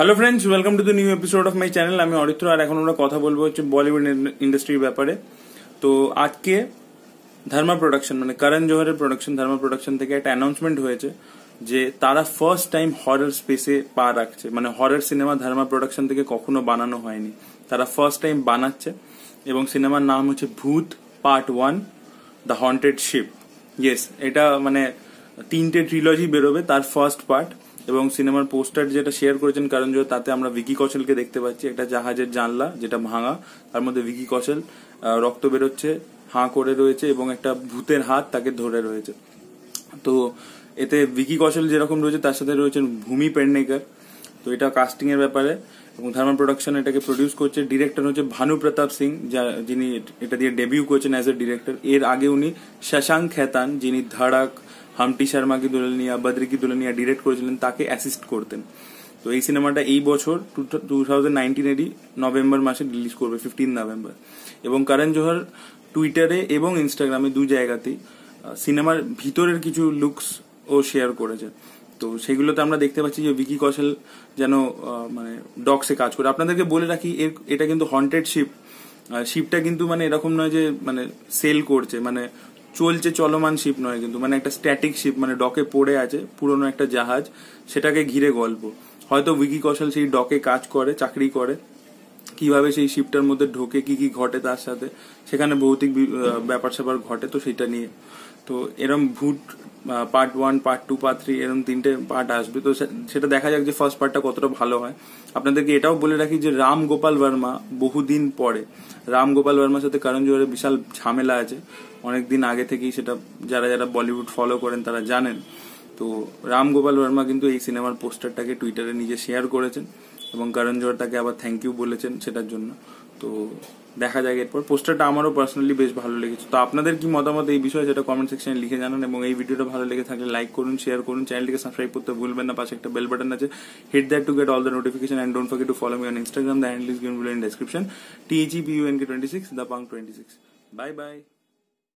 Hello friends welcome to the new episode of my channel আমি অরিত্র, আর এখন আমরা কথা বলব হচ্ছে বলিউড ইন্ডাস্ট্রির ব্যাপারে। তো আজকে ধর্মা প্রোডাকশন মানে করণ জোহরের প্রোডাকশন ধর্মা প্রোডাকশন থেকে একটা অ্যানাউন্সমেন্ট হয়েছে যে তারা ফার্স্ট টাইম হরর স্পেসে পা রাখছে। মানে হরর সিনেমা ধর্মা প্রোডাকশন থেকে কখনো বানানো হয়নি। তারা ফার্স্ট টাইম বানাচ্ছে এবং সিনেমার নাম হচ্ছে Bhoot part one the haunted ship yes এটা মানে তিনটে ট্রিলজি বেরোবে, তার ফার্স্ট পার্ট এবং সিনেমার পোস্টার যেটা শেয়ার করেছেন কারণ জোহর তাতে আমরা ভিকি কৌশলকে দেখতে পাচ্ছি। একটা জাহাজের জানলা যেটা ভাঙা, তার মধ্যে ভিকি কৌশল রক্ত বেরোচ্ছে, হাঁ করে রয়েছে এবং একটা ভূতের হাত তাকে ধরে রয়েছে। তো এতে ভিকি কৌশল যেরকম রয়েছে, তার সাথে রয়েছেন ভূমি পেডনেকার তো এটা কাস্টিং এর ব্যাপারে এবং থার্মাল প্রোডাকশন এটাকে প্রডিউস করছে। ডিরেক্টর হচ্ছে ভানু প্রতাপ সিং, যা, যিনি এটা দিয়ে ডেবিউ করছেন অ্যাজ এ ডিরেক্টর এর আগে উনি শশাঙ্ক খেতান, যিনি ধড়ক হামটি শর্মা কি দুলনিয়া বদ্রি কি দুলনিয়া ডিরেক্ট করেছিলেন, তাকে অ্যাসিস্ট করতেন। তো এই সিনেমাটা এই বছর টু থাউজেন্ড নভেম্বর মাসে রিলিজ করবে ফিফটিন নভেম্বর। এবং করণ জোহর টুইটারে এবং ইনস্টাগ্রামে দু জায়গাতেই সিনেমার ভিতরের কিছু লুকস ও শেয়ার করেছে। তো সেগুলোতে আমরা দেখতে পাচ্ছি যে ভিকি কৌশল যেন মানে ডক্সে কাজ করে। আপনাদেরকে বলে রাখি, এর, এটা কিন্তু হন্টেড শিপ শিপটা কিন্তু মানে এরকম নয় যে মানে সেল করছে মানে চলছে চলমান শিপ নয় কিন্তু মানে একটা স্ট্যাটিক শিপ মানে ডকে পড়ে আছে, পুরনো একটা জাহাজ, সেটাকে ঘিরে গল্প। হয়তো উইকি কৌশল সেই ডকে কাজ করে, চাকরি করে। কীভাবে সেই শিপটার মধ্যে ঢোকে, কি কি ঘটে তার সাথে, সেখানে ভৌতিক ব্যাপার স্যাপার ঘটে তো সেটা নিয়ে। তো এরম Bhoot part one part two part three এরম তিনটে পার্ট আসবে। তো সেটা দেখা যাক যে ফার্স্ট পার্টটা কতটা ভালো হয়। আপনাদেরকে এটাও বলে রাখি যে রাম গোপাল বর্মা বহুদিন পরে, রাম গোপাল বর্মার সাথে করণ জোহরের বিশাল ঝামেলা আছে। অনেকদিন আগে থেকেই সেটা যারা যারা বলিউড ফলো করেন তারা জানেন। তো রাম গোপাল বর্মা কিন্তু এই সিনেমার পোস্টারটাকে টুইটারে নিজে শেয়ার করেছেন। এবং করণ জোহর তাকে আবার থ্যাংক ইউ বলেছেন সেটার জন্য। তো দেখা যাক এরপর। পোস্টারটা আমারও পার্সোনালি বেশ ভালো লেগেছে। তো আপনাদের কি মতামত এই বিষয়ে সেটা কমেন্ট সেকশনে লিখে জানান এবং এই ভিডিওটা ভালো লেগে থাকলে লাইক করুন শেয়ার করুন। চ্যানেলটিকে সাবস্ক্রাইব করতে ভুলবেন না, পাশে একটা বেল বাটন আছে। Hit that to get all the notification and don't forget to follow me on Instagram the handle is given below in description T A G P U N K twenty six the punk twenty six bye bye